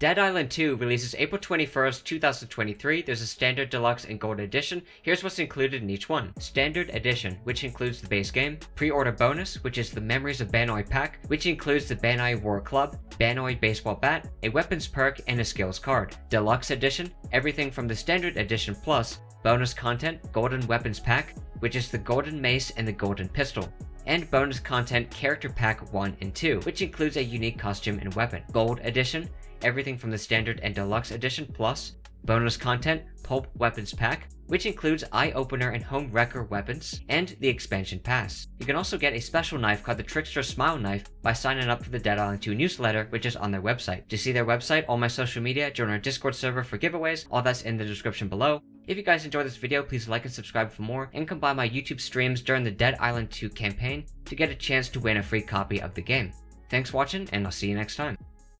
Dead Island 2 releases April 21st, 2023. There's a Standard, Deluxe, and Gold Edition. Here's what's included in each one. Standard Edition, which includes the base game. Pre-order bonus, which is the Memories of Banoi pack, which includes the Banoi War Club, Banoi Baseball Bat, a weapons perk, and a skills card. Deluxe Edition, everything from the Standard Edition Plus, bonus content, Golden Weapons Pack, which is the Golden Mace and the Golden Pistol and bonus content Character Pack 1 and 2, which includes a unique costume and weapon. Gold Edition, everything from the Standard and Deluxe Edition Plus, bonus content Pulp Weapons Pack, which includes Eye Opener and Home Wrecker weapons, and the Expansion Pass. You can also get a special knife called the Trickster Smile Knife by signing up for the Dead Island 2 newsletter, which is on their website. To see their website, all my social media, join our Discord server for giveaways, all that's in the description below. If you guys enjoyed this video, please like and subscribe for more, and come by my YouTube streams during the Dead Island 2 campaign to get a chance to win a free copy of the game. Thanks for watching, and I'll see you next time.